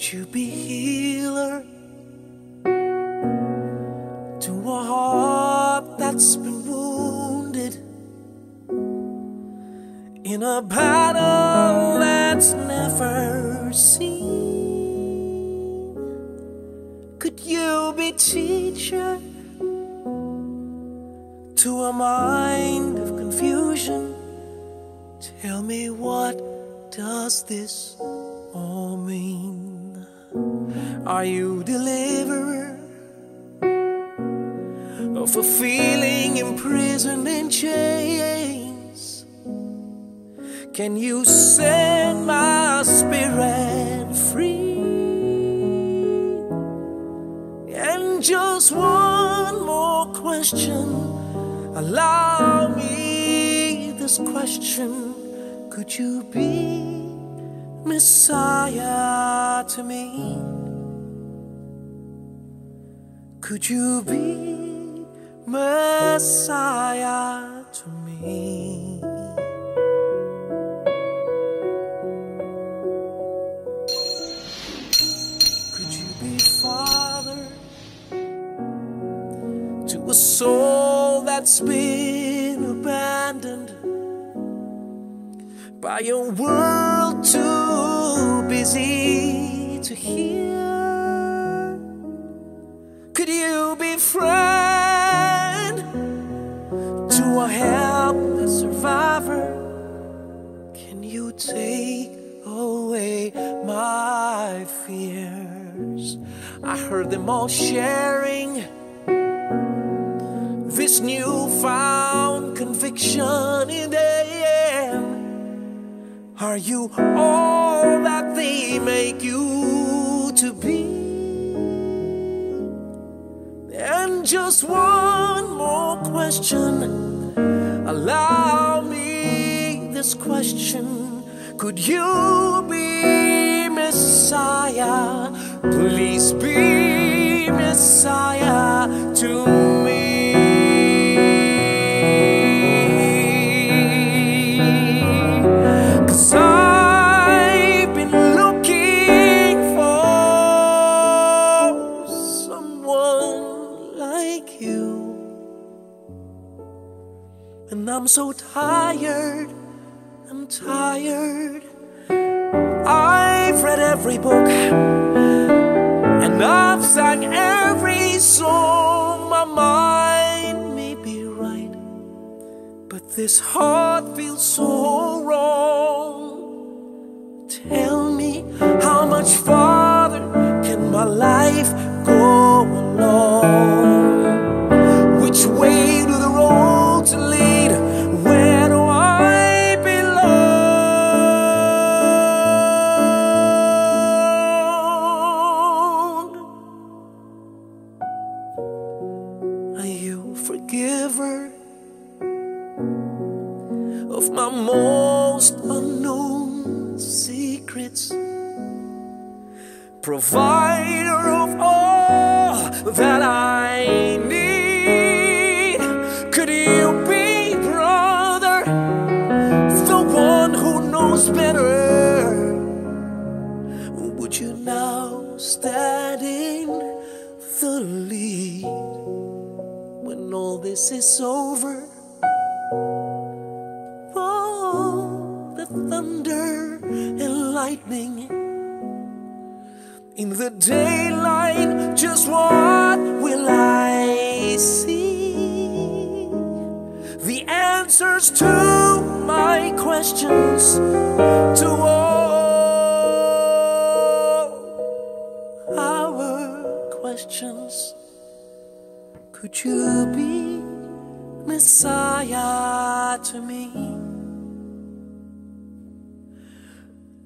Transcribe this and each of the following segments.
Would you be healer to a heart that's been wounded in a battle that's never seen? Could you be teacher to a mind of confusion? Tell me what does this all mean? Are you deliverer oh, of a feeling imprisoned in chains? Can you set my spirit free? And just one more question. Allow me this question. Could you be Messiah to me? Could you be Messiah to me? Could you be Father to a soul that's been abandoned by a world too busy to hear? Could you be friend to a helpless survivor? Can you take away my fears? I heard them all sharing this newfound conviction in. Are you all that they make you to be? And just one more question. Allow me this question. Could you be Messiah? Please be Messiah I'm so tired, I'm tired. I've read every book and I've sang every song. My mind may be right, but this heart feels so. Of my most unknown secrets? Provider of all that I need. Could you be brother? The one who knows better. Would you now stand in the lead when all this is over? Lightning in the daylight, just what will I see? The answers to my questions, to all our questions. Could you be Messiah to me?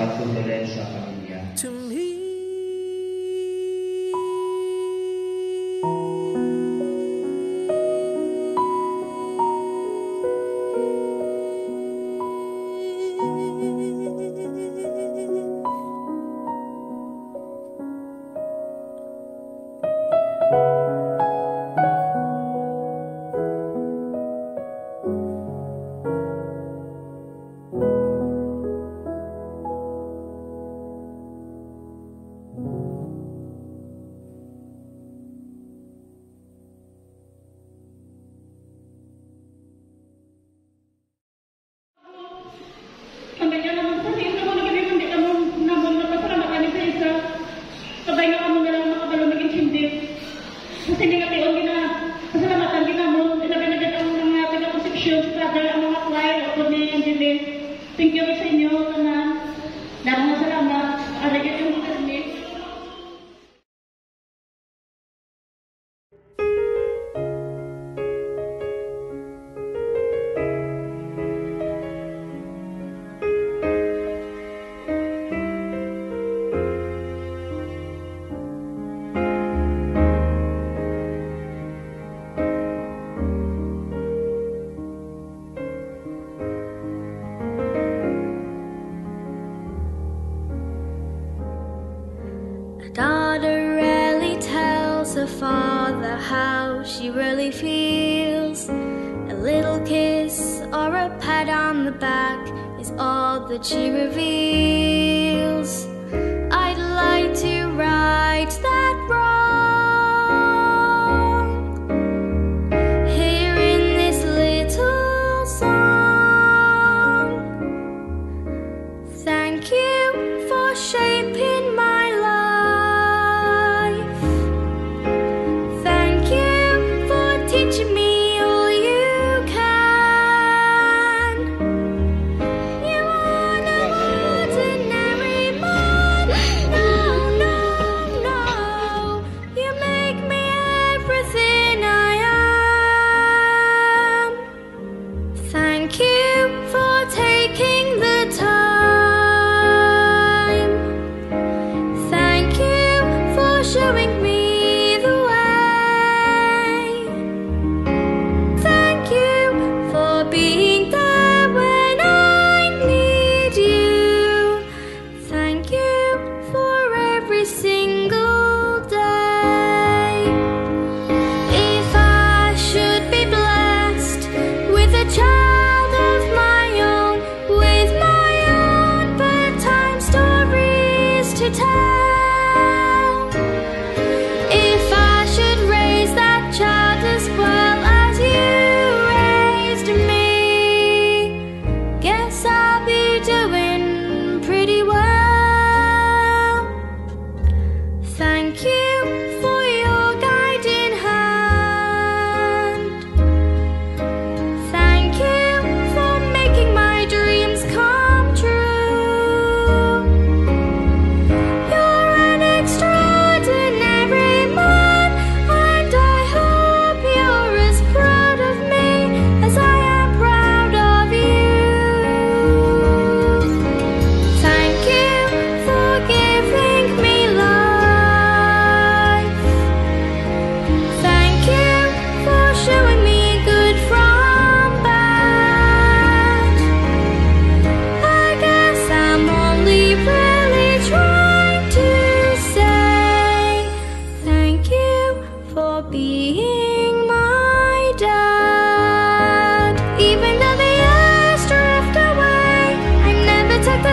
arriva a a famiglia. Daughter rarely tells her father how she really feels. A little kiss or a pat on the back is all that she reveals. I'd like to write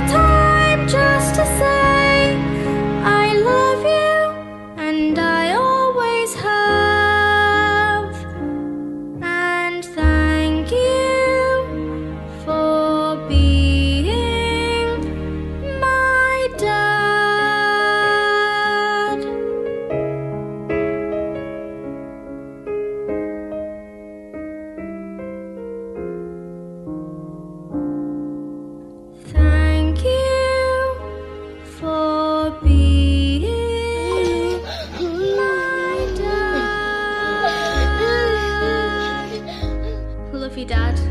time just to say Dad.